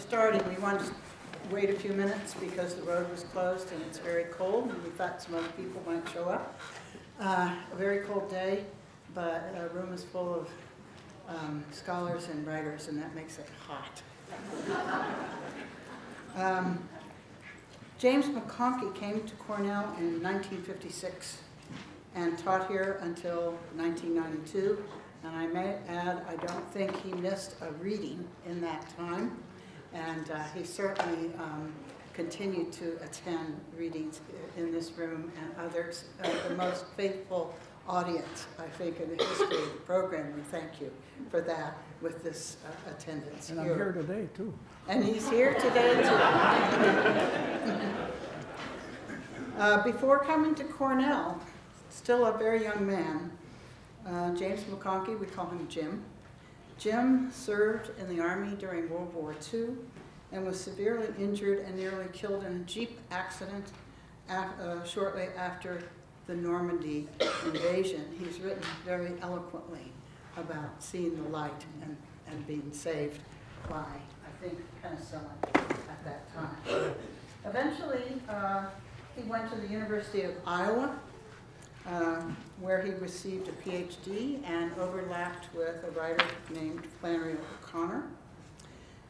starting, we wanted to wait a few minutes because the road was closed and it's very cold, and we thought some other people might show up. Uh, A very cold day, but a room is full of um, scholars and writers, and that makes it hot. Um, James McConkey came to Cornell in 1956 and taught here until 1992. And I may add, I don't think he missed a reading in that time. And uh, he certainly um, continued to attend readings in this room and others. Uh, the most faithful audience, I think, in the history of the program. We thank you for that with this uh, attendance And I'm here today, too. and he's here today too. Uh, Before coming to Cornell, still a very young man, uh, James McConkey, we call him Jim. Jim served in the Army during World War II and was severely injured and nearly killed in a Jeep accident uh, shortly after the Normandy invasion. He's written very eloquently about seeing the light and, and being saved by, I think, penicillin at that time. Eventually, uh, he went to the University of Iowa, um, where he received a PhD and overlapped with a writer named Flannery O'Connor.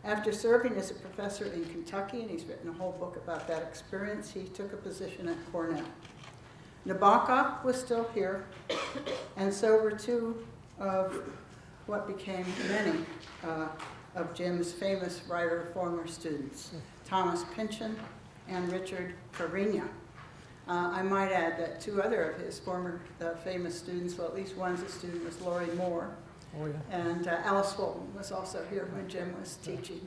After serving as a professor in Kentucky, and he's written a whole book about that experience, he took a position at Cornell. Nabokov was still here, and so were two of what became many uh, of Jim's famous writer former students, Thomas Pynchon and Richard Farina. Uh, I might add that two other of his former uh, famous students, well, at least one's a student, was Lorrie Moore, Oh, yeah. and uh, Alice Fulton was also here when Jim was teaching.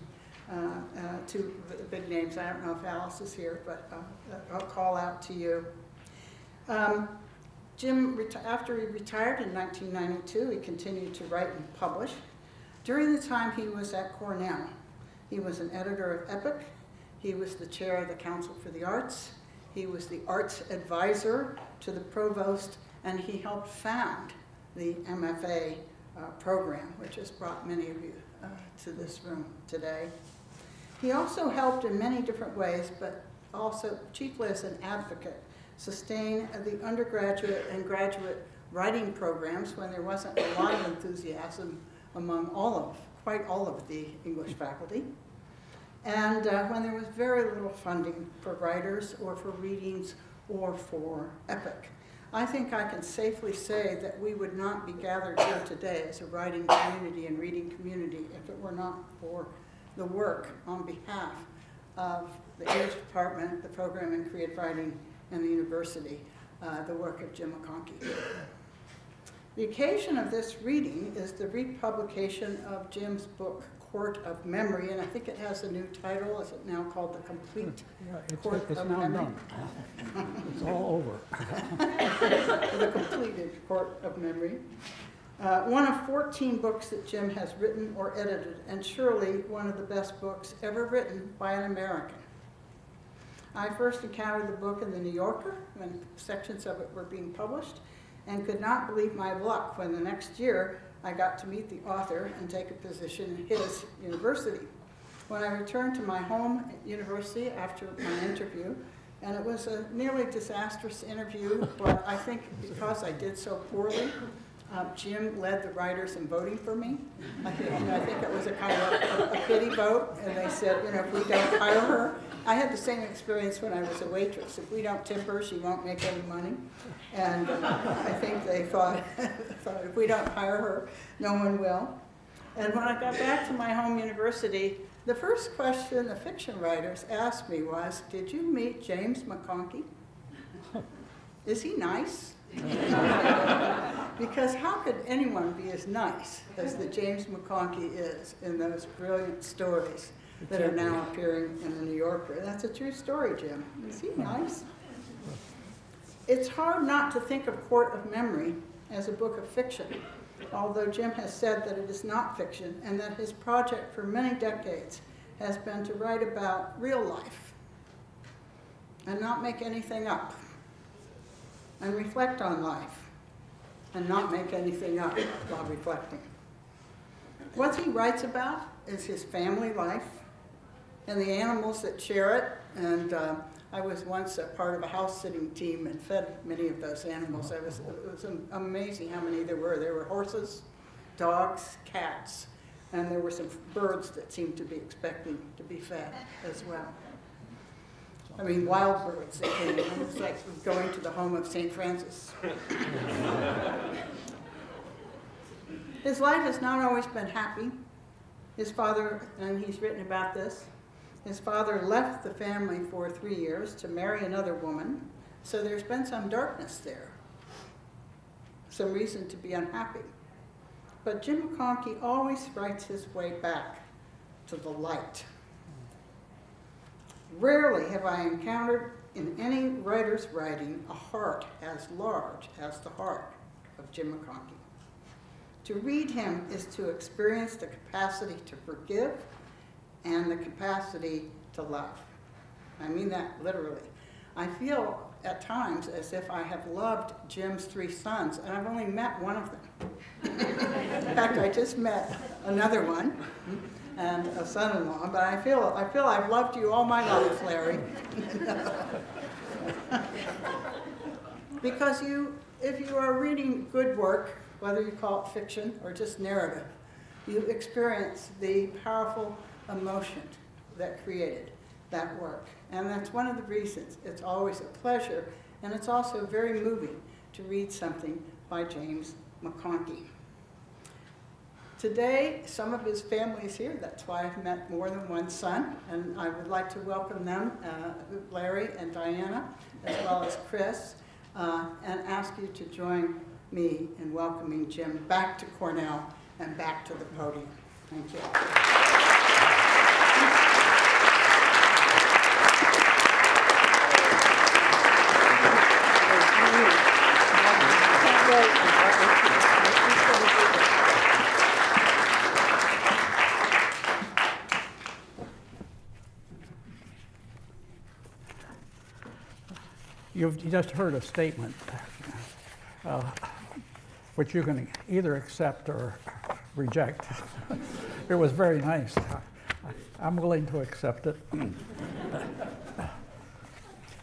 Uh, uh, Two big names, I don't know if Alice is here, but uh, I'll call out to you. Um, Jim, reti- after he retired in 1992, he continued to write and publish. During the time he was at Cornell, he was an editor of Epoch, he was the chair of the Council for the Arts, he was the arts advisor to the provost, and he helped found the MFA uh, program, which has brought many of you uh, to this room today. He also helped in many different ways, but also chiefly as an advocate, sustain the undergraduate and graduate writing programs when there wasn't a lot of enthusiasm among all of, quite all of the English faculty. And uh, when there was very little funding for writers or for readings or for EPOCH. I think I can safely say that we would not be gathered here today as a writing community and reading community if it were not for the work on behalf of the English Department, the Program in Creative Writing, and the university, uh, the work of Jim McConkey. The occasion of this reading is the republication of Jim's book, Court of Memory, and I think it has a new title. Is it now called The Complete Yeah, it's, Court it's of now Memory? done. It's all over. the completed Court of Memory. Uh, one of 14 books that Jim has written or edited, and surely one of the best books ever written by an American. I first encountered the book in the New Yorker when sections of it were being published, and could not believe my luck when the next year I got to meet the author and take a position in his university. When I returned to my home university after my interview, and it was a nearly disastrous interview, but I think because I did so poorly, uh, Jim led the writers in voting for me. I think, I think it was a kind of a, a pity vote, and they said, you know, if we don't hire her, I had the same experience when I was a waitress. If we don't tip her, she won't make any money. And I think they thought, thought if we don't hire her, no one will. And when I got back to my home university, the first question the fiction writers asked me was, did you meet James McConkey? Is he nice? because how could anyone be as nice as the James McConkey is in those brilliant stories that are now appearing in the New Yorker? That's a true story, Jim. Is he nice? It's hard not to think of Court of Memory as a book of fiction, although Jim has said that it is not fiction and that his project for many decades has been to write about real life and not make anything up and reflect on life and not make anything up while reflecting. What he writes about is his family life, and the animals that share it. And uh, I was once a part of a house sitting team and fed many of those animals. I was, it was amazing how many there were. There were horses, dogs, cats, and there were some birds that seemed to be expecting to be fed as well. I mean, wild birds that came. It was like going to the home of St. Francis. His life has not always been happy. His father, and he's written about this, his father left the family for three years to marry another woman, so there's been some darkness there, some reason to be unhappy. But Jim McConkey always writes his way back to the light. Rarely have I encountered in any writer's writing a heart as large as the heart of Jim McConkey. To read him is to experience the capacity to forgive and the capacity to love. I mean that literally. I feel at times as if I have loved Jim's three sons, and I've only met one of them. In fact, I just met another one and a son-in-law, but I feel I feel I've loved you all my life, Larry. because you, if you are reading good work, whether you call it fiction or just narrative, you experience the powerful emotion that created that work. And that's one of the reasons it's always a pleasure, and it's also very moving to read something by James McConkey. Today, some of his family is here. That's why I've met more than one son, and I would like to welcome them, uh, Larry and Diana, as well as Chris, uh, and ask you to join me in welcoming Jim back to Cornell and back to the podium. Thank you. You've just heard a statement, uh, which you can either accept or reject. It was very nice. I'm willing to accept it.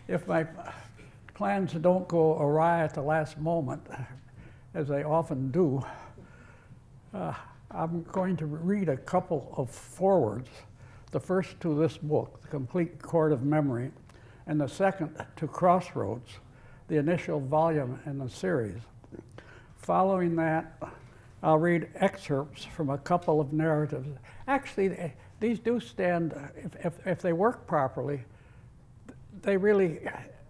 If my plans don't go awry at the last moment, as they often do, uh, I'm going to read a couple of forewords. The first to this book, The Complete Court of Memory, and the second to Crossroads, the initial volume in the series. Following that, I'll read excerpts from a couple of narratives. Actually, these do stand, if, if, if they work properly, they really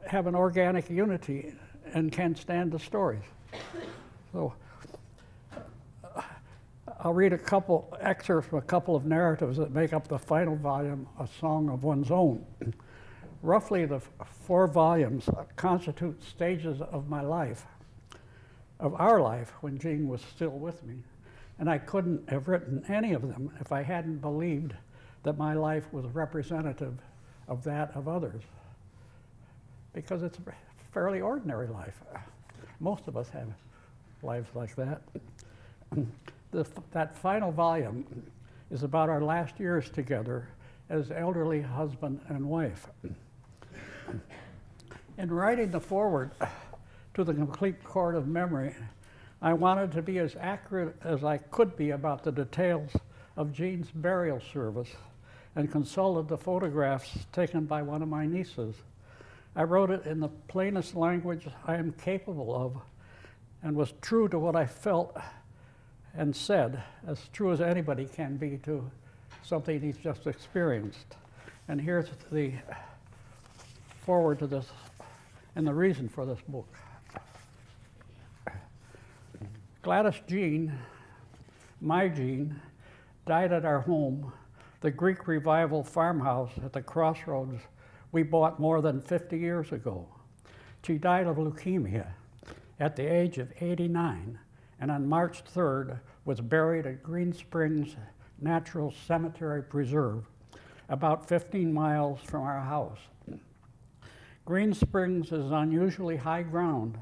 have an organic unity and can stand the stories. So I'll read a couple excerpts from a couple of narratives that make up the final volume, A Song of One's Own. Roughly, the four volumes constitute stages of my life, of our life when Jean was still with me. And I couldn't have written any of them if I hadn't believed that my life was representative of that of others. Because it's a fairly ordinary life. Most of us have lives like that. The, that final volume is about our last years together as elderly husband and wife. In writing the foreword to the complete court of memory, I wanted to be as accurate as I could be about the details of Jean's burial service and consulted the photographs taken by one of my nieces. I wrote it in the plainest language I am capable of and was true to what I felt and said, as true as anybody can be to something he's just experienced. And here's the forward to this and the reason for this book. Gladys Jean, my Jean, died at our home, the Greek Revival farmhouse at the crossroads we bought more than 50 years ago. She died of leukemia at the age of 89 and on March 3rd was buried at Green Springs Natural Cemetery Preserve, about 15 miles from our house. Green Springs is unusually high ground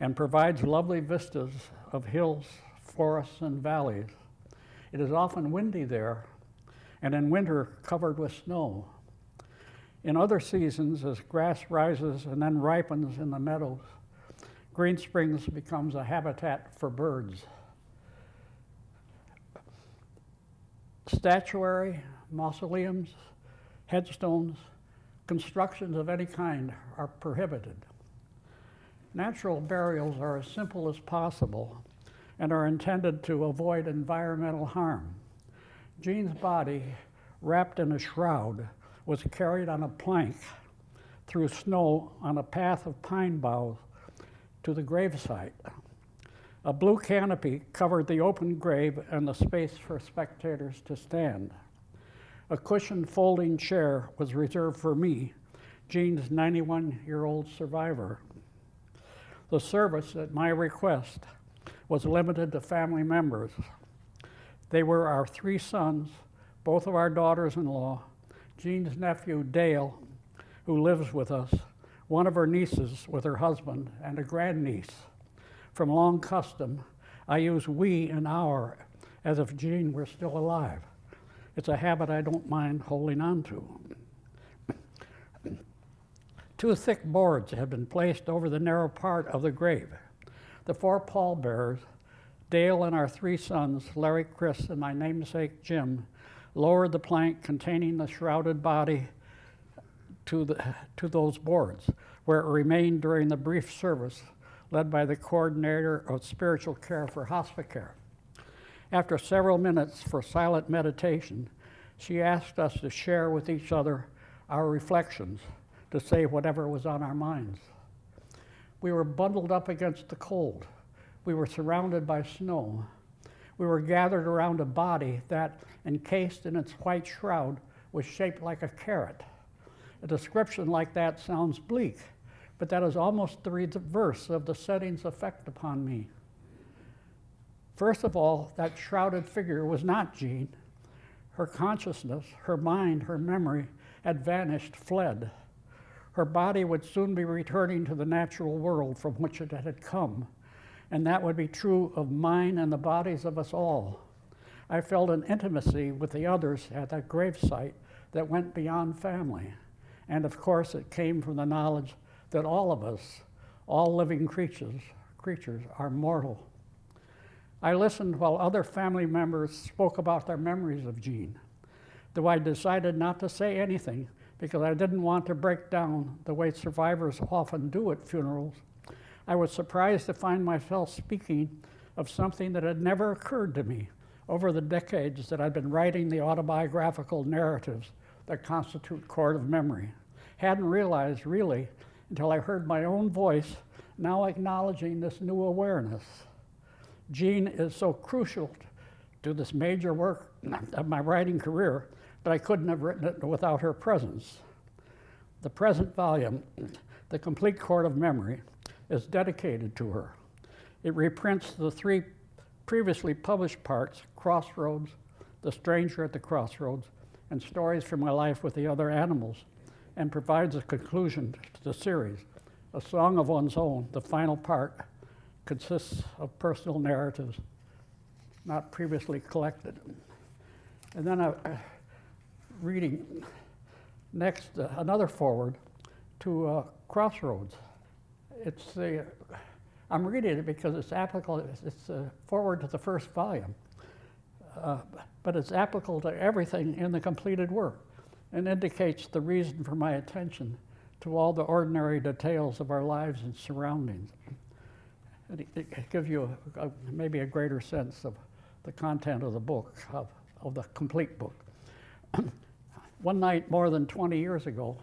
and provides lovely vistas of hills, forests, and valleys. It is often windy there, and in winter covered with snow. In other seasons, as grass rises and then ripens in the meadows, Green Springs becomes a habitat for birds. Statuary, mausoleums, headstones, constructions of any kind are prohibited. Natural burials are as simple as possible and are intended to avoid environmental harm. Jean's body, wrapped in a shroud, was carried on a plank through snow on a path of pine boughs to the gravesite. A blue canopy covered the open grave and the space for spectators to stand. A cushioned folding chair was reserved for me, Jean's 91 year old survivor. The service, at my request, was limited to family members. They were our three sons, both of our daughters in law, Jean's nephew, Dale, who lives with us, one of her nieces with her husband, and a grandniece. From long custom, I use we and our as if Jean were still alive. It's a habit I don't mind holding on to. Two thick boards had been placed over the narrow part of the grave. The four pallbearers, Dale and our three sons, Larry, Chris, and my namesake Jim, lowered the plank containing the shrouded body to, the, to those boards, where it remained during the brief service led by the coordinator of spiritual care for Hospicare. After several minutes for silent meditation, she asked us to share with each other our reflections, to say whatever was on our minds. We were bundled up against the cold. We were surrounded by snow. We were gathered around a body that, encased in its white shroud, was shaped like a carrot. A description like that sounds bleak, but that is almost the reverse of the setting's effect upon me. First of all, that shrouded figure was not Jean. Her consciousness, her mind, her memory had vanished, fled. Her body would soon be returning to the natural world from which it had come, and that would be true of mine and the bodies of us all. I felt an intimacy with the others at that gravesite that went beyond family. And of course, it came from the knowledge that all of us, all living creatures, creatures are mortal. I listened while other family members spoke about their memories of Jean, though I decided not to say anything because I didn't want to break down the way survivors often do at funerals. I was surprised to find myself speaking of something that had never occurred to me over the decades that I'd been writing the autobiographical narratives that constitute Court of Memory. Hadn't realized really until I heard my own voice now acknowledging this new awareness. Jean is so crucial to this major work of my writing career that I couldn't have written it without her presence. The present volume, The Complete Court of Memory, is dedicated to her. It reprints the three previously published parts Crossroads, The Stranger at the Crossroads, and Stories from My Life with the Other Animals, and provides a conclusion to the series. A Song of One's Own, the final part, consists of personal narratives not previously collected. And then i'm reading next uh, another forward to uh, Crossroads. It's the I'm reading it because it's applicable. It's, it's uh, forward to the first volume, uh, but it's applicable to everything in the completed work, and indicates the reason for my attention to all the ordinary details of our lives and surroundings. It, it gives you a, a, maybe a greater sense of the content of the book, of, of the complete book. one night more than 20 years ago,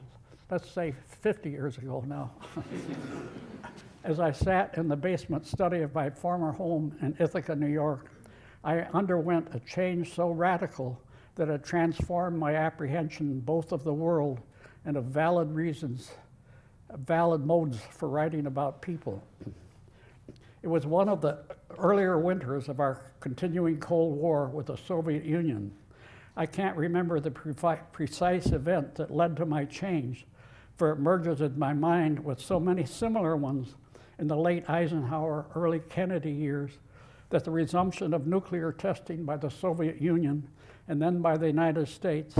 let's say 50 years ago now, as I sat in the basement study of my former home in Ithaca, New York, I underwent a change so radical that it transformed my apprehension both of the world and of valid reasons, valid modes for writing about people. It was one of the earlier winters of our continuing Cold War with the Soviet Union. I can't remember the precise event that led to my change, for it merges in my mind with so many similar ones in the late Eisenhower, early Kennedy years, that the resumption of nuclear testing by the Soviet Union and then by the United States,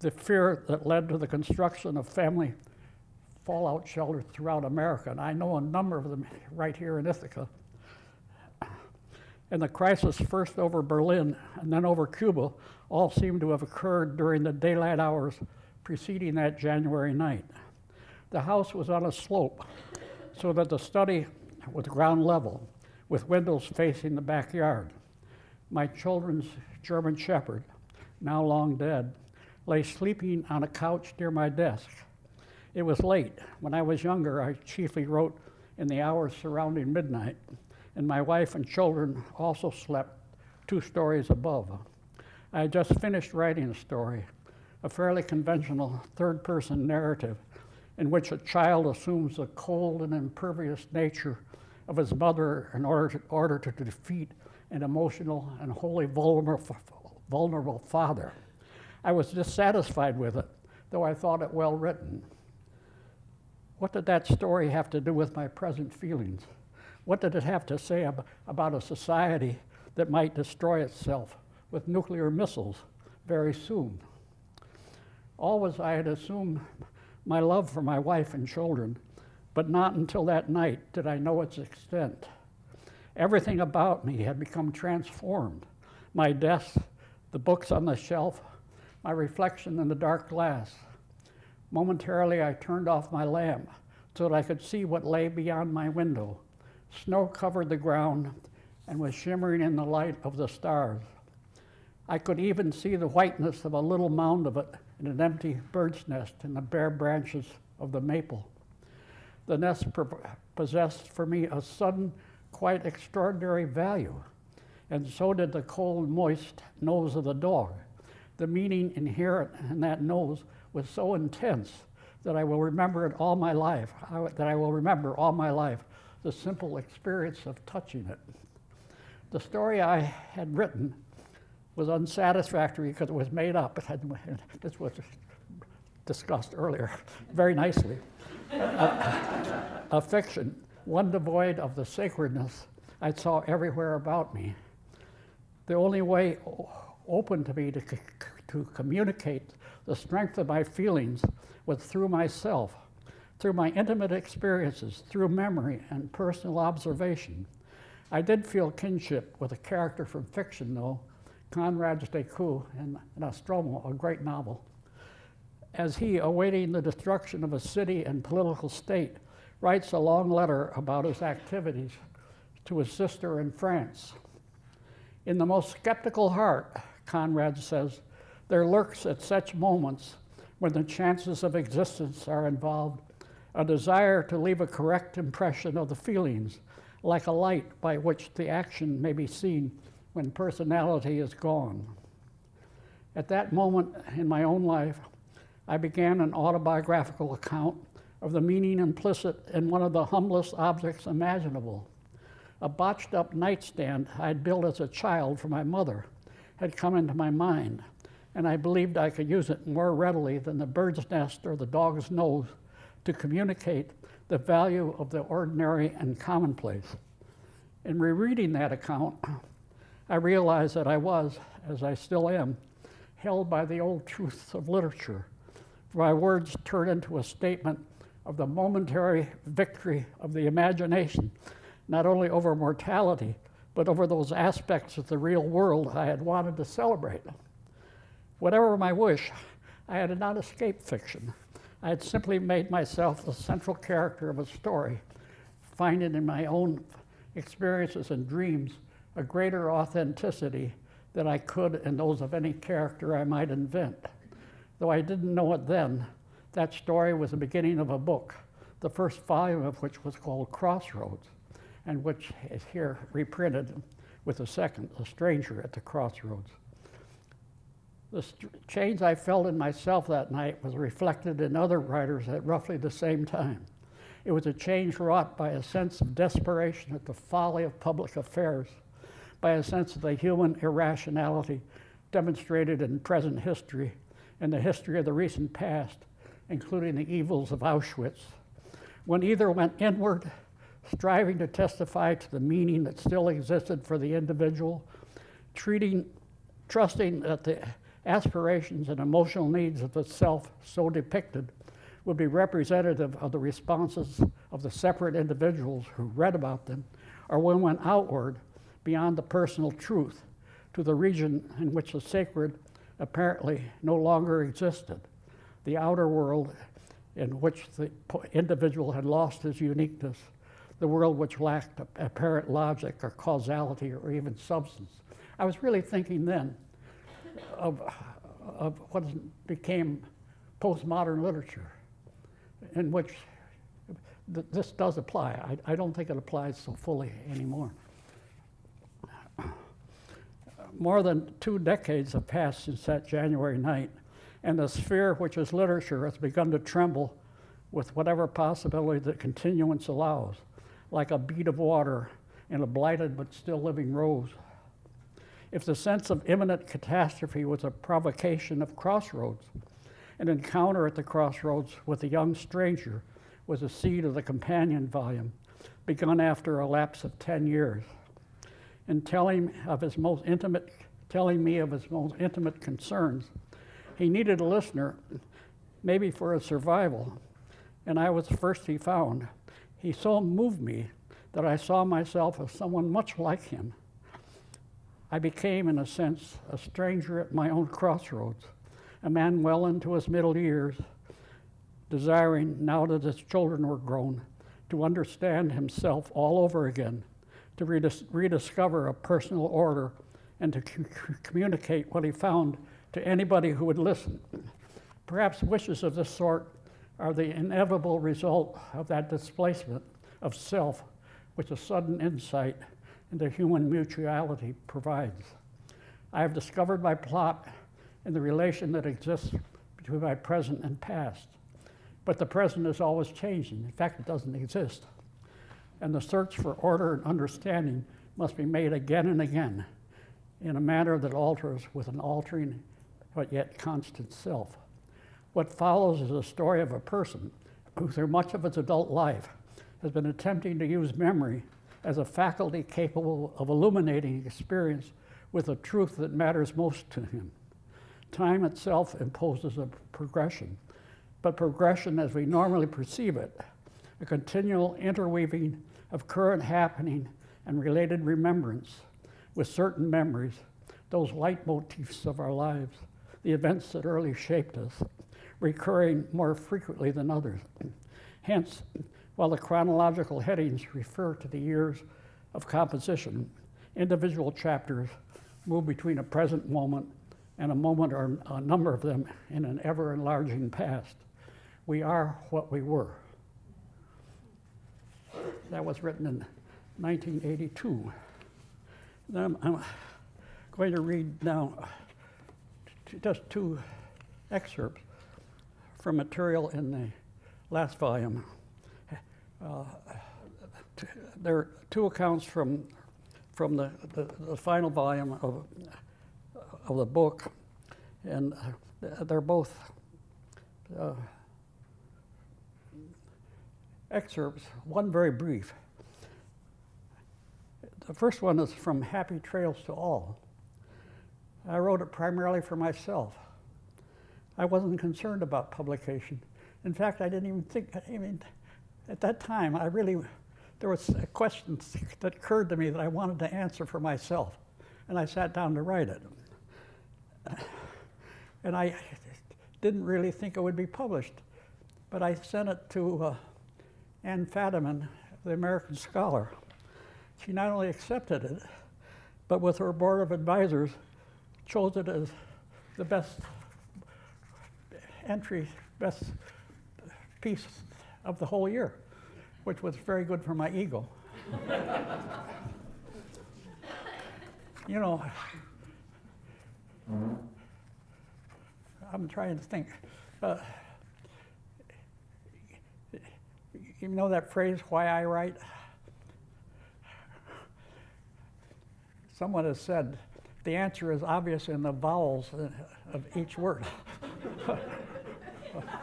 the fear that led to the construction of family fallout shelters throughout America, and I know a number of them right here in Ithaca, and the crisis first over Berlin and then over Cuba all seem to have occurred during the daylight hours preceding that January night. The house was on a slope so that the study was ground level with windows facing the backyard. My children's German Shepherd, now long dead, lay sleeping on a couch near my desk. It was late. When I was younger, I chiefly wrote in the hours surrounding midnight, and my wife and children also slept two stories above. I had just finished writing a story, a fairly conventional third person narrative in which a child assumes the cold and impervious nature of his mother in order to, order to defeat an emotional and wholly vulnerable, vulnerable father. I was dissatisfied with it, though I thought it well written. What did that story have to do with my present feelings? What did it have to say ab- about a society that might destroy itself with nuclear missiles very soon? Always I had assumed my love for my wife and children, but not until that night did I know its extent. Everything about me had become transformed my desk, the books on the shelf, my reflection in the dark glass. Momentarily, I turned off my lamp so that I could see what lay beyond my window. Snow covered the ground and was shimmering in the light of the stars. I could even see the whiteness of a little mound of it in an empty bird's nest in the bare branches of the maple. The nest possessed for me a sudden, quite extraordinary value, and so did the cold, moist nose of the dog. The meaning inherent in that nose was so intense that I will remember it all my life, that I will remember all my life the simple experience of touching it. The story I had written was unsatisfactory because it was made up. It had, this was discussed earlier very nicely. a, a fiction, one devoid of the sacredness I saw everywhere about me. The only way open to me to, to communicate the strength of my feelings was through myself, through my intimate experiences, through memory and personal observation. I did feel kinship with a character from fiction, though, Conrad's Decoud in Nostromo, a great novel. As he, awaiting the destruction of a city and political state, writes a long letter about his activities to his sister in France. In the most skeptical heart, Conrad says, there lurks at such moments when the chances of existence are involved a desire to leave a correct impression of the feelings, like a light by which the action may be seen when personality is gone. At that moment in my own life, I began an autobiographical account of the meaning implicit in one of the humblest objects imaginable. A botched up nightstand I'd built as a child for my mother had come into my mind, and I believed I could use it more readily than the bird's nest or the dog's nose to communicate the value of the ordinary and commonplace. In rereading that account, I realized that I was, as I still am, held by the old truths of literature. My words turn into a statement of the momentary victory of the imagination, not only over mortality, but over those aspects of the real world I had wanted to celebrate. Whatever my wish, I had not escaped fiction. I had simply made myself the central character of a story, finding in my own experiences and dreams a greater authenticity than I could in those of any character I might invent. Though I didn't know it then, that story was the beginning of a book, the first volume of which was called Crossroads, and which is here reprinted with a second, A Stranger at the Crossroads. The change I felt in myself that night was reflected in other writers at roughly the same time. It was a change wrought by a sense of desperation at the folly of public affairs by a sense of the human irrationality demonstrated in present history and the history of the recent past, including the evils of Auschwitz. When either went inward, striving to testify to the meaning that still existed for the individual, treating, trusting that the aspirations and emotional needs of the self so depicted would be representative of the responses of the separate individuals who read about them, or when went outward beyond the personal truth to the region in which the sacred apparently no longer existed, the outer world in which the individual had lost his uniqueness, the world which lacked apparent logic or causality or even substance. I was really thinking then of, of what became postmodern literature, in which th this does apply. I, I don't think it applies so fully anymore. More than two decades have passed since that January night, and the sphere which is literature has begun to tremble with whatever possibility that continuance allows, like a bead of water in a blighted but still living rose. If the sense of imminent catastrophe was a provocation of crossroads, an encounter at the crossroads with a young stranger was a seed of the companion volume, begun after a lapse of 10 years. In telling of his most intimate, telling me of his most intimate concerns, he needed a listener, maybe for his survival, and I was the first he found. He so moved me that I saw myself as someone much like him. I became, in a sense, a stranger at my own crossroads, a man well into his middle years, desiring, now that his children were grown, to understand himself all over again, to redis rediscover a personal order, and to communicate what he found to anybody who would listen. Perhaps wishes of this sort are the inevitable result of that displacement of self, which a sudden insight into human mutuality provides. I have discovered my plot in the relation that exists between my present and past. But the present is always changing. In fact, it doesn't exist. And the search for order and understanding must be made again and again in a manner that alters with an altering but yet constant self. What follows is a story of a person who, through much of its adult life, has been attempting to use memory as a faculty capable of illuminating experience with a truth that matters most to him. Time itself imposes a progression, but progression as we normally perceive it, a continual interweaving of current happening and related remembrance with certain memories, those leitmotifs of our lives, the events that early shaped us, recurring more frequently than others. Hence, while the chronological headings refer to the years of composition, individual chapters move between a present moment and a moment or a number of them in an ever enlarging past. We are what we were. That was written in 1982. Then I'm, I'm going to read now just two excerpts from material in the last volume. Uh, there are two accounts from, from the, the, the, final volume of, of the book, and they're both uh, excerpts, one very brief. The first one is from Happy Trails to All. I wrote it primarily for myself. I wasn't concerned about publication. In fact, I didn't even think, I mean, at that time, I really, there was a question that occurred to me that I wanted to answer for myself. And I sat down to write it. And I didn't really think it would be published. But I sent it to uh, Ann Fadiman, the American Scholar. She not only accepted it, but with her board of advisors, chose it as the best entry, best piece of the whole year, which was very good for my ego. you know, I'm trying to think. Uh, you know that phrase, why I write? Someone has said the answer is obvious in the vowels of each word.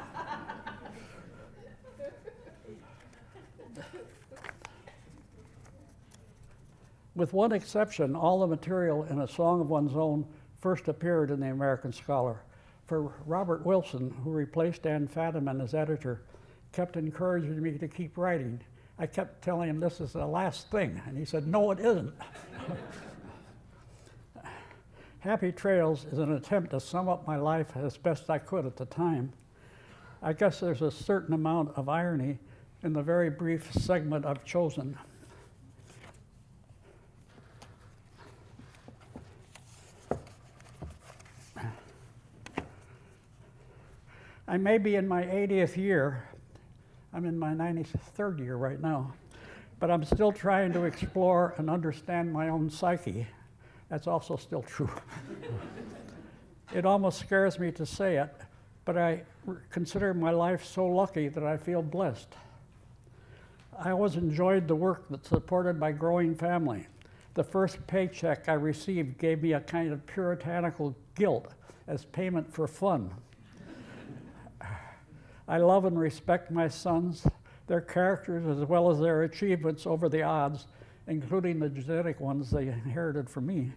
With one exception, all the material in A Song of One's Own first appeared in the American Scholar. For Robert Wilson, who replaced Ann Fadiman as editor, kept encouraging me to keep writing. I kept telling him this is the last thing, and he said, No, it isn't. Happy Trails is an attempt to sum up my life as best I could at the time. I guess there's a certain amount of irony in the very brief segment I've chosen. I may be in my 80th year. I'm in my 93rd year right now. But I'm still trying to explore and understand my own psyche. That's also still true. it almost scares me to say it, but I consider my life so lucky that I feel blessed. I always enjoyed the work that supported my growing family. The first paycheck I received gave me a kind of puritanical guilt as payment for fun. I love and respect my sons, their characters, as well as their achievements over the odds, including the genetic ones they inherited from me,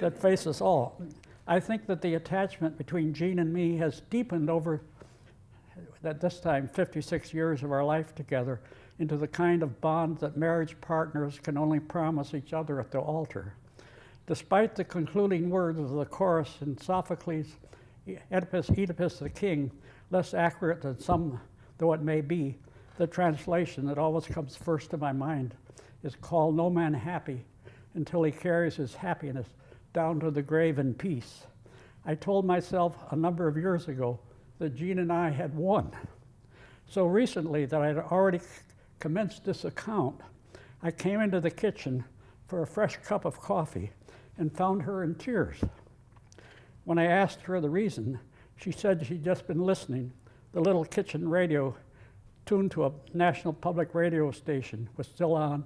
that face us all. I think that the attachment between Jean and me has deepened over, at this time, 56 years of our life together into the kind of bond that marriage partners can only promise each other at the altar. Despite the concluding words of the chorus in Sophocles' Oedipus, Oedipus the King, less accurate than some, though it may be, the translation that always comes first to my mind is call no man happy until he carries his happiness down to the grave in peace. I told myself a number of years ago that Jean and I had won. So recently that I had already commenced this account, I came into the kitchen for a fresh cup of coffee and found her in tears. When I asked her the reason, she said she'd just been listening. The little kitchen radio, tuned to a national public radio station, was still on,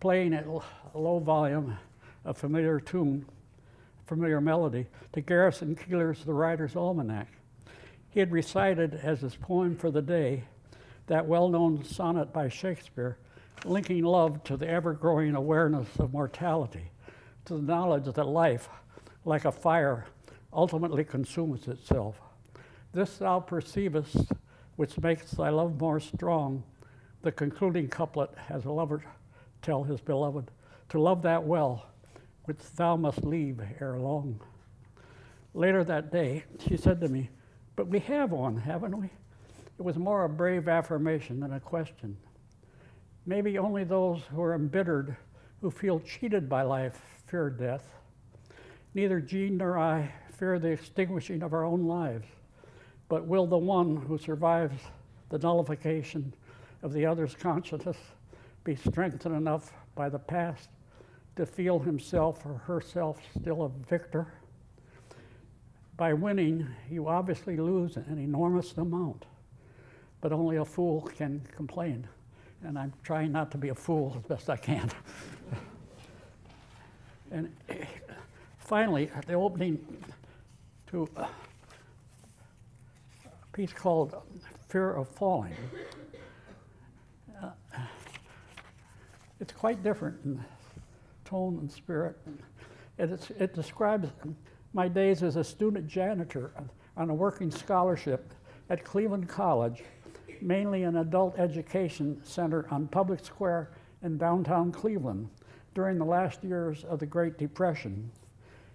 playing at low volume a familiar tune, familiar melody, to Garrison Keillor's The Writer's Almanac. He had recited as his poem for the day that well known sonnet by Shakespeare, linking love to the ever growing awareness of mortality, to the knowledge that life, like a fire, ultimately consumes itself. This thou perceivest, which makes thy love more strong. The concluding couplet has a lover tell his beloved, to love that well, which thou must leave ere long. Later that day, she said to me, But we have won, haven't we? It was more a brave affirmation than a question. Maybe only those who are embittered, who feel cheated by life, fear death. Neither Jean nor I fear the extinguishing of our own lives, but will the one who survives the nullification of the other's consciousness be strengthened enough by the past to feel himself or herself still a victor? By winning, you obviously lose an enormous amount, but only a fool can complain. And I'm trying not to be a fool as best I can. and eh, finally, at the opening to a piece called Fear of Falling. Uh, it's quite different in tone and spirit. And it describes my days as a student janitor on a working scholarship at Cleveland College, mainly an adult education center on Public Square in downtown Cleveland during the last years of the Great Depression.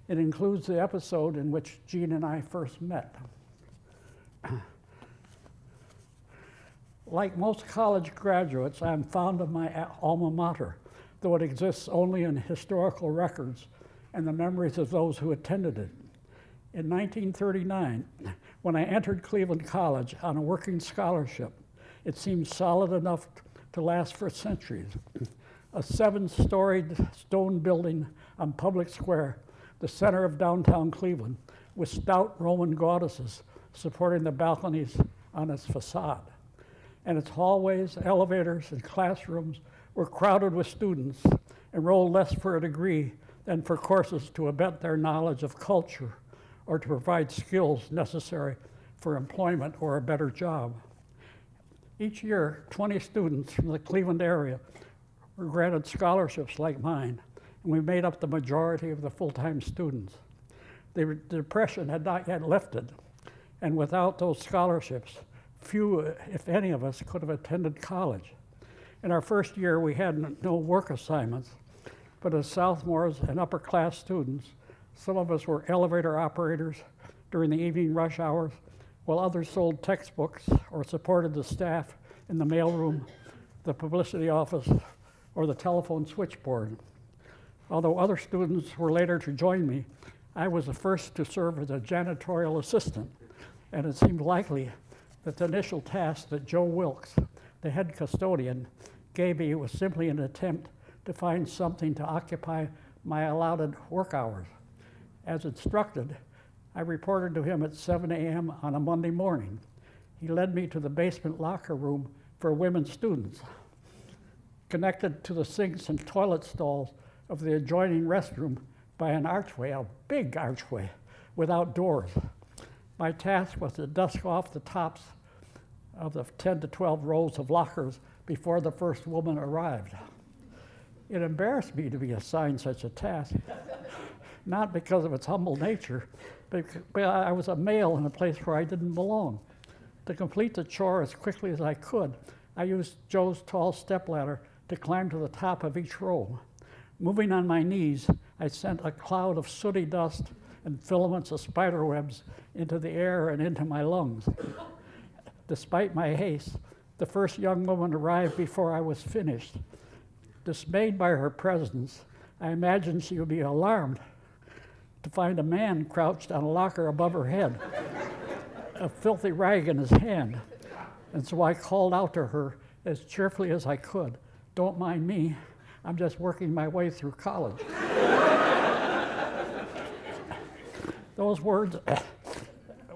It includes the episode in which Jean and I first met. like most college graduates, I'm fond of my alma mater, though it exists only in historical records and the memories of those who attended it. In 1939, when I entered Cleveland College on a working scholarship, it seemed solid enough to last for centuries. A seven storied stone building on Public Square the center of downtown Cleveland, with stout Roman goddesses supporting the balconies on its facade. And its hallways, elevators, and classrooms were crowded with students enrolled less for a degree than for courses to abet their knowledge of culture or to provide skills necessary for employment or a better job. Each year, 20 students from the Cleveland area were granted scholarships like mine and we made up the majority of the full-time students. The depression had not yet lifted, and without those scholarships, few, if any of us, could have attended college. In our first year, we had no work assignments, but as sophomores and upper class students, some of us were elevator operators during the evening rush hours, while others sold textbooks or supported the staff in the mailroom, the publicity office, or the telephone switchboard. Although other students were later to join me, I was the first to serve as a janitorial assistant, and it seemed likely that the initial task that Joe Wilkes, the head custodian, gave me was simply an attempt to find something to occupy my allotted work hours. As instructed, I reported to him at 7 a.m. on a Monday morning. He led me to the basement locker room for women students connected to the sinks and toilet stalls of the adjoining restroom by an archway, a big archway without doors. My task was to dust off the tops of the 10 to 12 rows of lockers before the first woman arrived. It embarrassed me to be assigned such a task, not because of its humble nature, but I was a male in a place where I didn't belong. To complete the chore as quickly as I could, I used Joe's tall stepladder to climb to the top of each row. Moving on my knees, I sent a cloud of sooty dust and filaments of spider webs into the air and into my lungs. Despite my haste, the first young woman arrived before I was finished. Dismayed by her presence, I imagined she would be alarmed to find a man crouched on a locker above her head, a filthy rag in his hand. And so I called out to her as cheerfully as I could don't mind me, I'm just working my way through college. Those words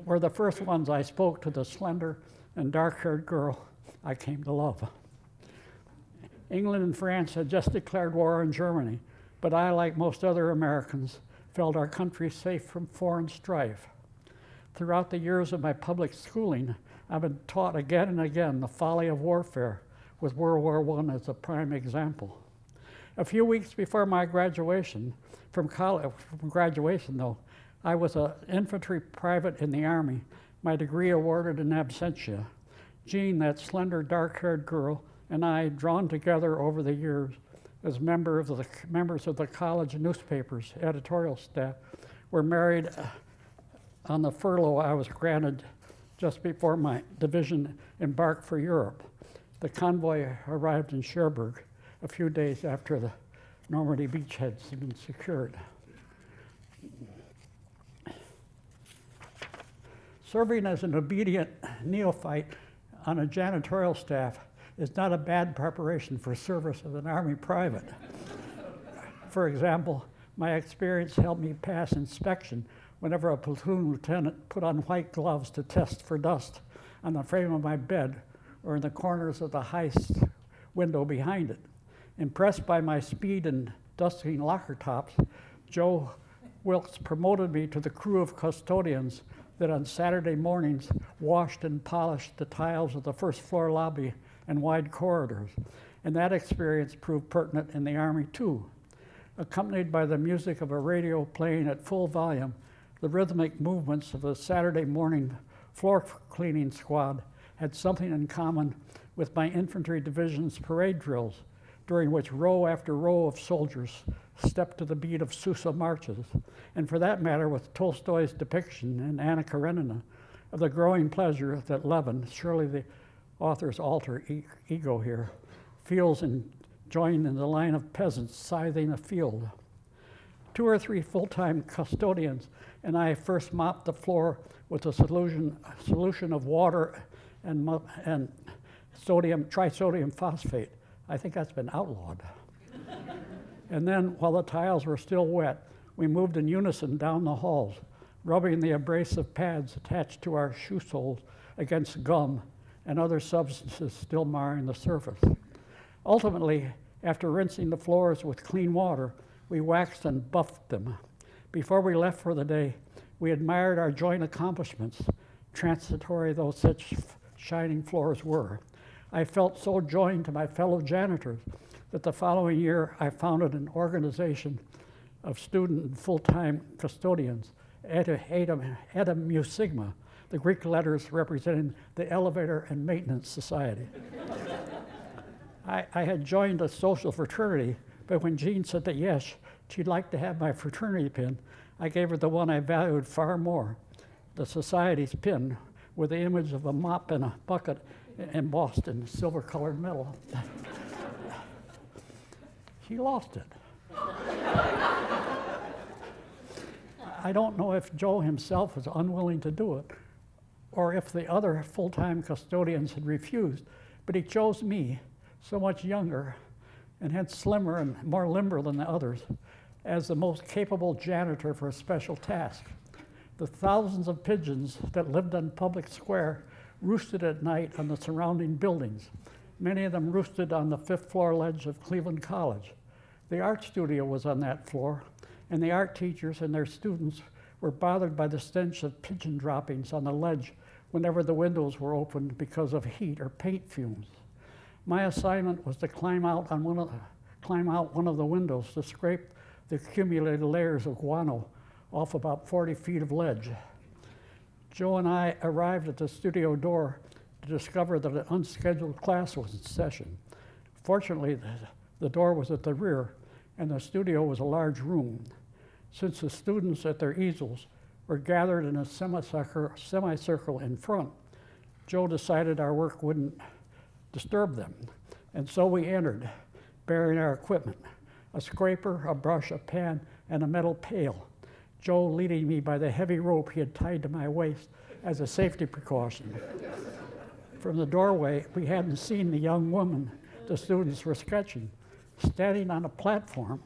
were the first ones I spoke to the slender and dark haired girl I came to love. England and France had just declared war on Germany, but I, like most other Americans, felt our country safe from foreign strife. Throughout the years of my public schooling, I've been taught again and again the folly of warfare with World War I as a prime example. A few weeks before my graduation, from, college, from graduation though, I was an infantry private in the Army, my degree awarded in absentia. Jean, that slender, dark-haired girl, and I, drawn together over the years as member of the, members of the college newspaper's editorial staff, were married uh, on the furlough I was granted just before my division embarked for Europe. The convoy arrived in Cherbourg a few days after the Normandy beachheads had been secured. Serving as an obedient neophyte on a janitorial staff is not a bad preparation for service as an Army private. for example, my experience helped me pass inspection whenever a platoon lieutenant put on white gloves to test for dust on the frame of my bed or in the corners of the heist window behind it. Impressed by my speed in dusting locker tops, Joe Wilkes promoted me to the crew of custodians that on Saturday mornings washed and polished the tiles of the first floor lobby and wide corridors. And that experience proved pertinent in the Army too. Accompanied by the music of a radio playing at full volume, the rhythmic movements of the Saturday morning floor cleaning squad had something in common with my infantry division's parade drills, during which row after row of soldiers stepped to the beat of Sousa marches, and for that matter with Tolstoy's depiction in Anna Karenina of the growing pleasure that Levin, surely the author's alter ego here, feels in joining in the line of peasants scything a field. Two or three full-time custodians and I first mopped the floor with a solution, solution of water and, and sodium, trisodium phosphate. I think that's been outlawed. And then, while the tiles were still wet, we moved in unison down the halls, rubbing the abrasive pads attached to our shoe soles against gum and other substances still marring the surface. Ultimately, after rinsing the floors with clean water, we waxed and buffed them. Before we left for the day, we admired our joint accomplishments, transitory though such shining floors were. I felt so joined to my fellow janitors, that the following year I founded an organization of student and full-time custodians, Eta, Eta Mu Sigma, the Greek letters representing the Elevator and Maintenance Society. I, I had joined a social fraternity, but when Jean said that yes, she'd like to have my fraternity pin, I gave her the one I valued far more, the society's pin, with the image of a mop and a bucket embossed in silver-colored metal. she lost it. I don't know if Joe himself was unwilling to do it or if the other full-time custodians had refused, but he chose me, so much younger and hence slimmer and more limber than the others, as the most capable janitor for a special task. The thousands of pigeons that lived on Public Square roosted at night on the surrounding buildings. Many of them roosted on the fifth floor ledge of Cleveland College. The art studio was on that floor, and the art teachers and their students were bothered by the stench of pigeon droppings on the ledge whenever the windows were opened because of heat or paint fumes. My assignment was to climb out on one of the, climb out one of the windows to scrape the accumulated layers of guano off about 40 feet of ledge. Joe and I arrived at the studio door to discover that an unscheduled class was in session. Fortunately, the, the door was at the rear, and the studio was a large room. Since the students at their easels were gathered in a semicircle, semicircle in front, Joe decided our work wouldn't disturb them. And so we entered, bearing our equipment, a scraper, a brush, a pan, and a metal pail. Joe leading me by the heavy rope he had tied to my waist as a safety precaution. From the doorway, we hadn't seen the young woman the students were sketching. Standing on a platform,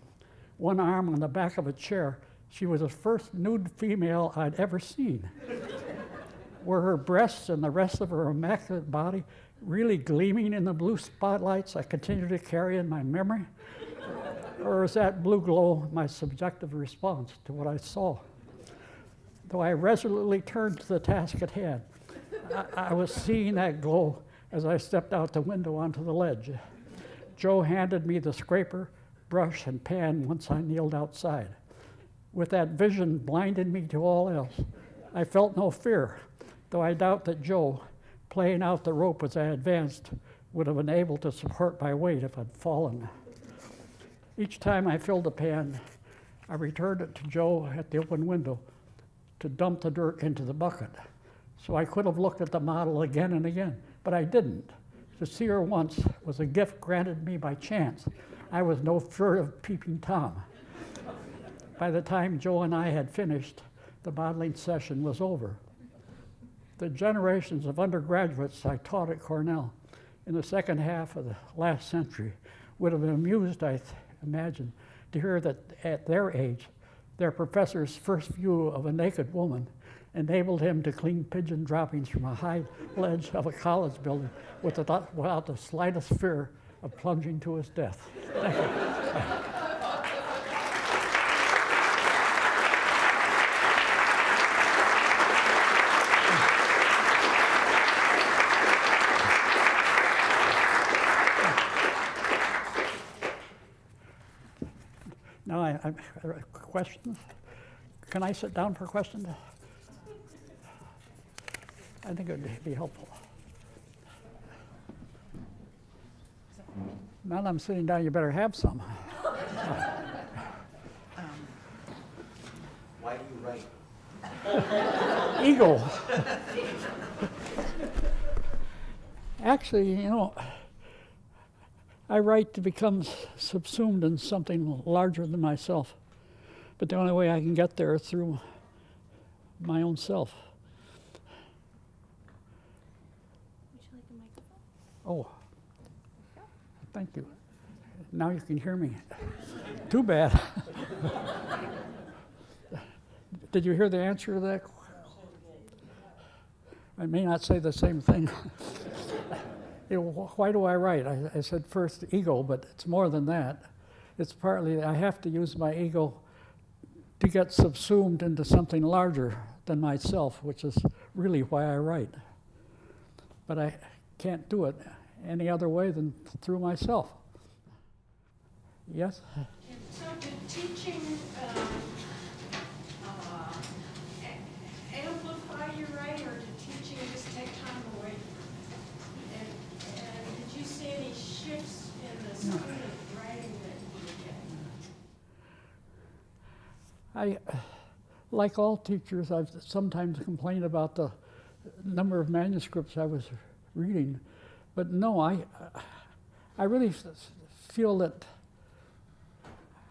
one arm on the back of a chair, she was the first nude female I'd ever seen. Were her breasts and the rest of her immaculate body really gleaming in the blue spotlights I continue to carry in my memory? or is that blue glow my subjective response to what I saw? Though I resolutely turned to the task at hand, I, I was seeing that glow as I stepped out the window onto the ledge. Joe handed me the scraper, brush, and pan once I kneeled outside. With that vision blinded me to all else, I felt no fear, though I doubt that Joe, playing out the rope as I advanced, would have been able to support my weight if I'd fallen. Each time I filled a pan, I returned it to Joe at the open window to dump the dirt into the bucket. So I could have looked at the model again and again, but I didn't. To see her once was a gift granted me by chance. I was no furtive peeping Tom. By the time Joe and I had finished, the modeling session was over. The generations of undergraduates I taught at Cornell in the second half of the last century would have been amused, I imagine, to hear that at their age, their professor's first view of a naked woman enabled him to clean pigeon droppings from a high ledge of a college building without, without the slightest fear of plunging to his death. Thank you. Now, I, I, questions? Can I sit down for questions? I think it would be helpful. Now that I'm sitting down, you better have some. Why do you write? Eagle. Actually, you know, I write to become subsumed in something larger than myself. But the only way I can get there is through my own self. Would you like a microphone? Oh, thank you. Now you can hear me. Too bad. Did you hear the answer to that? I may not say the same thing. you know, why do I write? I, I, said first ego, but it's more than that. It's partly I have to use my ego to get subsumed into something larger than myself, which is really why I write. But I can't do it any other way than through myself. Yes? And so did teaching um, uh, amplify your writing, or did teaching just take time away? And, and did you see any shifts in the student writing that you were getting? I, like all teachers, I've sometimes complained about the number of manuscripts I was reading. But no, I, I really feel that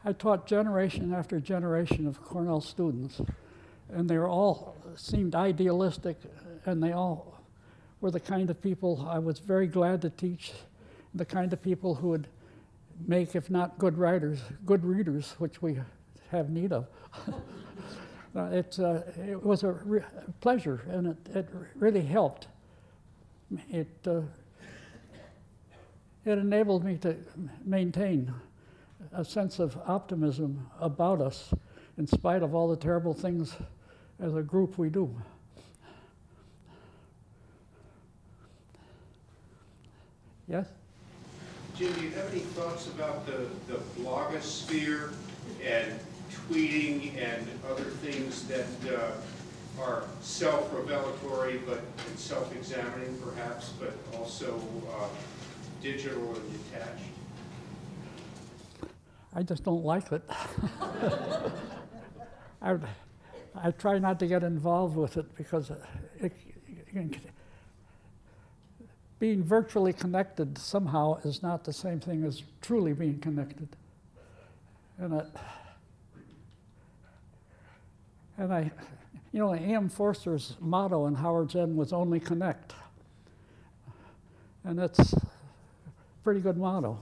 I taught generation after generation of Cornell students, and they were all seemed idealistic, and they all were the kind of people I was very glad to teach, the kind of people who would make, if not good writers, good readers, which we have need of. Uh, It's, uh, it was a re- pleasure, and it, it really helped. It, uh, it enabled me to maintain a sense of optimism about us in spite of all the terrible things as a group we do. Yes? Jim, do you have any thoughts about the, the blogosphere and tweeting and other things that uh, are self-revelatory but self-examining perhaps, but also uh, digital detached? I just don't like it. I, I try not to get involved with it because it, it being virtually connected somehow is not the same thing as truly being connected. And it, and I, you know, E.M. Forster's motto in Howards End was only connect. And that's pretty good motto.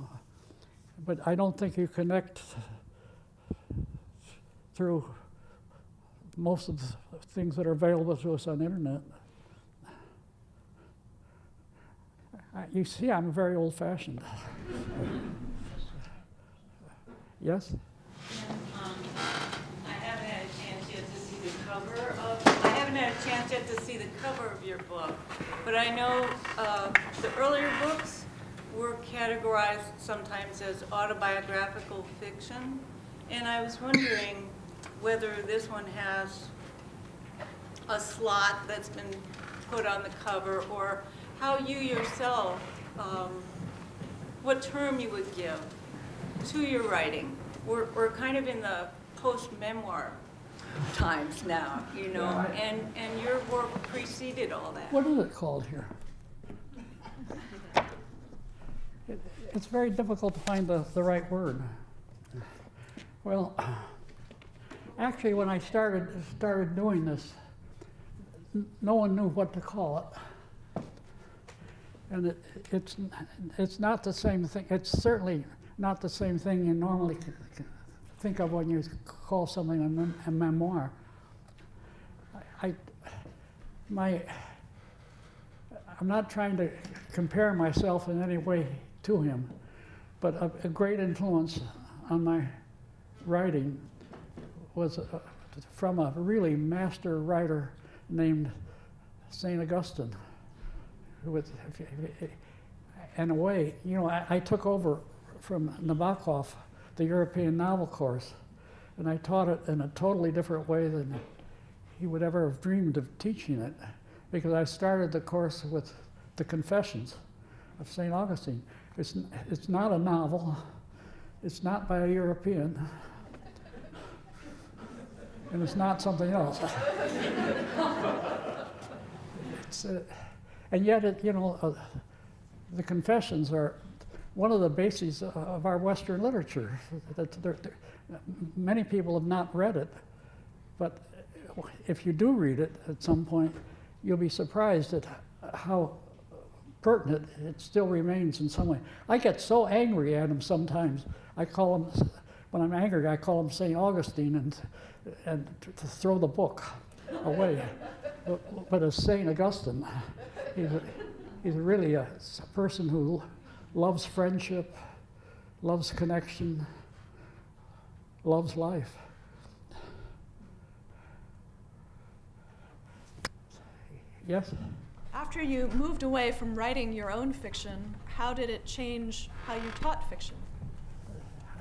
But I don't think you connect through most of the things that are available to us on the internet. Uh, You see, I'm very old fashioned. yes? Um, I haven't had a chance yet to see the cover of, I haven't had a chance yet to see the cover of your book, but I know uh, the earlier books were categorized sometimes as autobiographical fiction, and I was wondering whether this one has a slot that's been put on the cover, or how you yourself, um, what term you would give to your writing. We're, we're kind of in the post-memoir times now, you know, Yeah, I- and, and your work preceded all that. What is it called here? It, it's very difficult to find the, the right word. Well, actually, when I started started doing this, no one knew what to call it, and it, it's it's not the same thing. It's certainly not the same thing you normally think of when you call something a, mem- a memoir. I, I my I'm not trying to compare myself in any way to him, but a, a great influence on my writing was uh, from a really master writer named St. Augustine. In a way, you know, I, I took over from Nabokov the European novel course, and I taught it in a totally different way than he would ever have dreamed of teaching it because I started the course with the Confessions of St. Augustine. It's, it's not a novel, it's not by a European, and it's not something else. uh, and yet, it, you know, uh, the Confessions are one of the bases of our Western literature. That they're- they're- many people have not read it, but if you do read it at some point, you'll be surprised at how pertinent it still remains in some way. I get so angry at him sometimes. I call him, when I'm angry, I call him St. Augustine and, and to throw the book away. But, but as St. Augustine, he's, a, he's really a person who loves friendship, loves connection, loves life. Yes? After you moved away from writing your own fiction, how did it change how you taught fiction?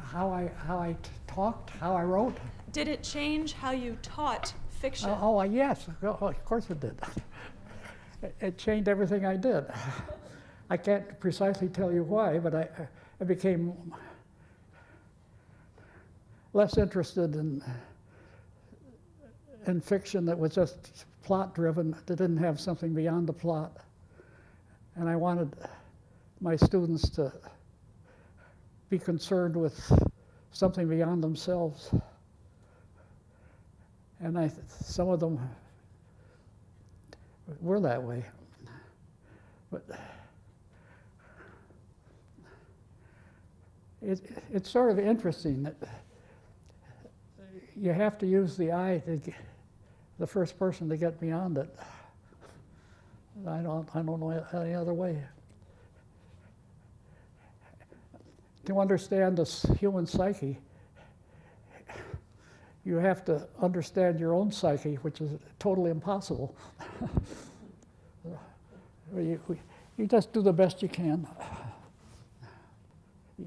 how I, how I talked, how I wrote. Did it change how you taught fiction? Oh, oh, yes, of course it did. It- It changed everything I did. I can't precisely tell you why, but I, I became less interested in, in fiction that was just plot driven, that didn't have something beyond the plot. And I wanted my students to be concerned with something beyond themselves. And I, some of them were that way. But it, it's sort of interesting that you have to use the eye to the first person to get beyond it. I don't, I don't know any other way. To understand the human psyche, you have to understand your own psyche, which is totally impossible. you, you just do the best you can.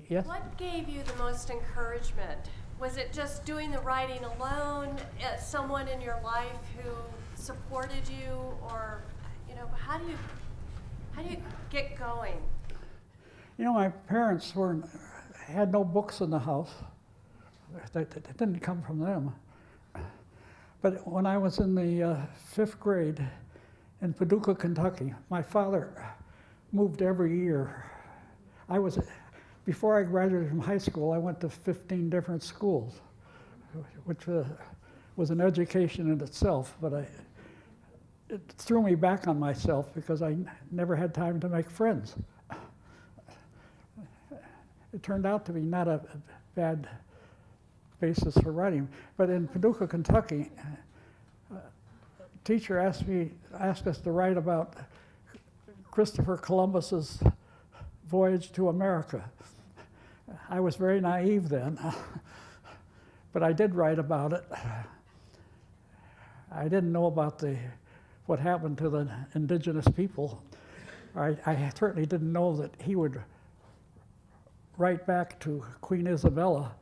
Yes? What gave you the most encouragement? Was it just doing the writing alone? Uh, someone in your life who supported you, or you know, how do you how do you get going? You know, my parents were had no books in the house. That didn't come from them. But when I was in the uh, fifth grade in Paducah, Kentucky, my father moved every year. I was before I graduated from high school. I went to 15 different schools, which uh, was an education in itself. But I, it threw me back on myself because I never had time to make friends it turned out to be not a bad basis for writing. But in Paducah, Kentucky, a teacher asked me, asked us to write about Christopher Columbus's voyage to America. I was very naive then, but I did write about it. I didn't know about the what happened to the indigenous people. I, I certainly didn't know that he would write back to Queen Isabella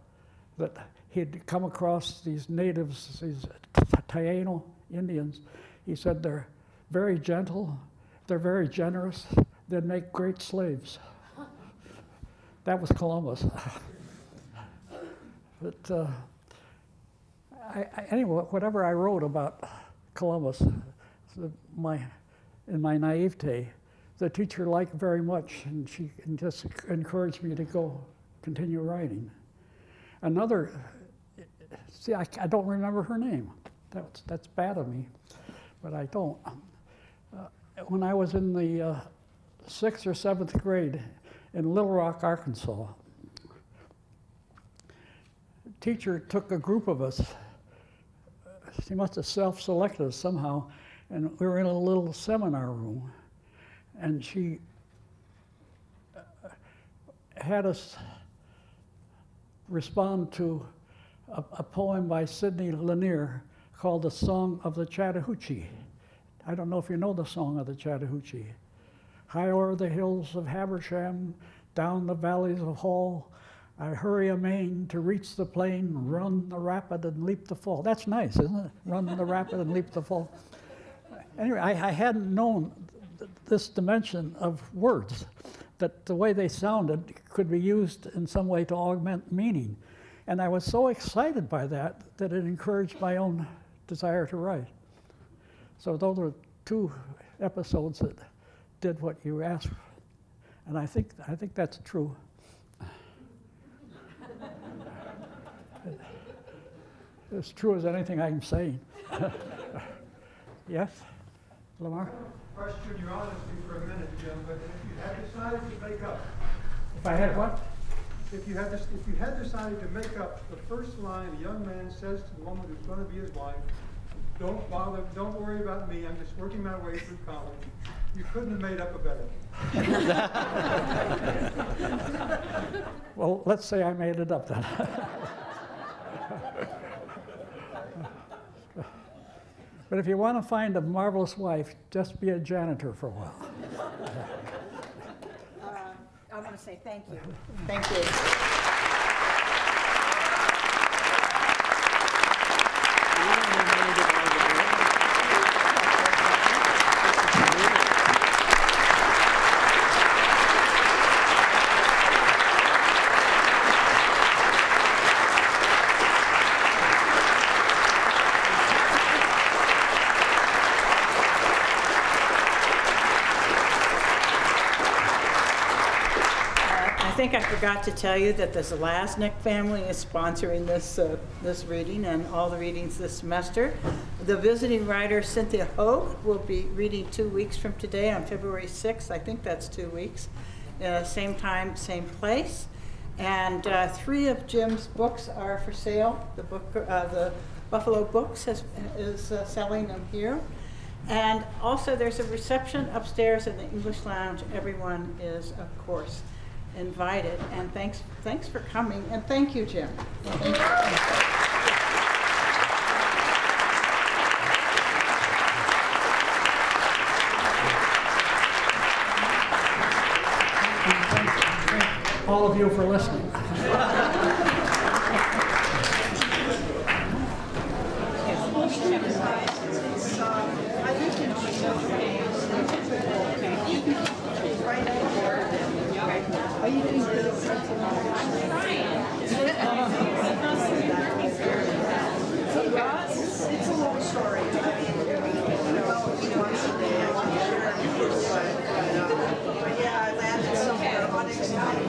that he'd come across these natives, these Taino Indians. He said they're very gentle, they're very generous, they'd make great slaves. That was Columbus. but uh, I, I, anyway, whatever I wrote about Columbus, my, in my naivete, the teacher liked very much, and she just encouraged me to go continue writing. Another, see, I, I don't remember her name. That's, that's bad of me, but I don't. Uh, when I was in the uh, sixth or seventh grade in Little Rock, Arkansas, teacher took a group of us. She must have self-selected us somehow, and we were in a little seminar room and she uh, had us respond to a, a poem by Sidney Lanier called The Song of the Chattahoochee. I don't know if you know the Song of the Chattahoochee. High o'er the hills of Habersham, down the valleys of Hall, I hurry amain to reach the plain, run the rapid and leap the fall. That's nice, isn't it? Run the rapid and leap the fall. Anyway, I, I hadn't known th- this dimension of words, that the way they sounded could be used in some way to augment meaning. And I was so excited by that that it encouraged my own desire to write. So those are two episodes that did what you asked. And I think, I think that's true. As true as anything I'm saying. yes, Lamar? question your honesty for a minute, Jim, but if you had decided to make up, If I had what? if you had, this- if you had decided to make up the first line a young man says to the woman who's gonna be his wife, don't bother, don't worry about me, I'm just working my way through college, you couldn't have made up a better one. Well, let's say I made it up then. but if you want to find a marvelous wife, just be a janitor for a while. Uh, I want to say thank you. Thank you. think I forgot to tell you that the Zalaznick family is sponsoring this, uh, this reading and all the readings this semester. The visiting writer Cynthia Hogue will be reading two weeks from today on February 6th. I think that's two weeks. Uh, Same time, same place. And uh, three of Jim's books are for sale. The book, uh, the Buffalo Books has, is uh, selling them here. And also, there's a reception upstairs in the English Lounge. Everyone is, of course, invited. And thanks, thanks for coming. And thank you, Jim. Thank you. All of you for listening. I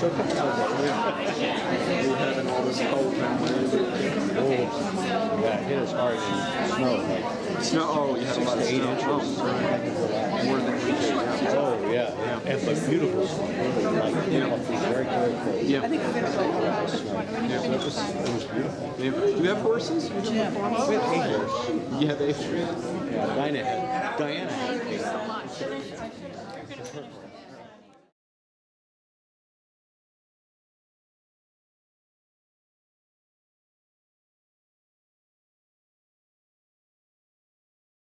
So. We're having all this cold. Oh, yeah, it hit us hard in snow. Snow. Oh, you had a lot of Six snow. eight inches. Oh, more than we did. Yeah. Oh, yeah, yeah. And but beautiful. Like, healthy, very, very. Yeah. Yeah, so it was, it was beautiful. Yeah. Do you have horses? You a? We have eight horses. You have eight. Yeah, Dinah had, Diana had eight. I should, you're gonna finish